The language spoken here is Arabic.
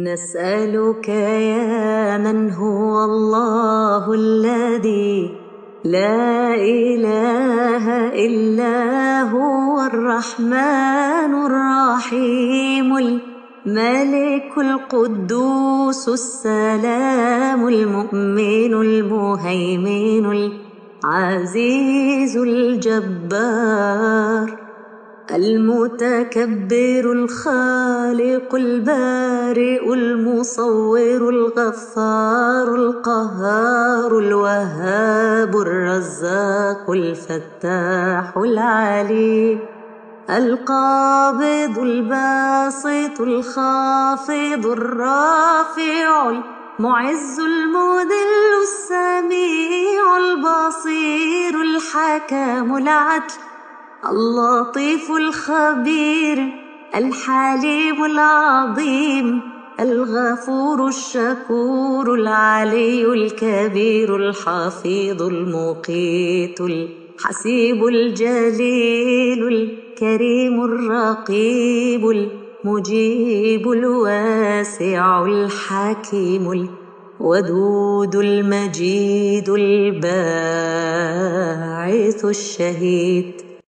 نسألك يا من هو الله الذي لا إله إلا هو الرحمن الرحيم الملك القدوس السلام المؤمن المهيمن العزيز الجبار المتكبر الخالق البارئ المصور الغفار القهار الوهاب الرزاق الفتاح العليم القابض الباسط الخافض الرافع المعز المذل السميع البصير الحكم العدل اللطيف الخبير الحليم العظيم الغفور الشكور العلي الكبير الحفيظ المقيت الحسيب الجليل الكريم الرقيب المجيب الواسع الحكيم الودود المجيد الباعث الشهيد.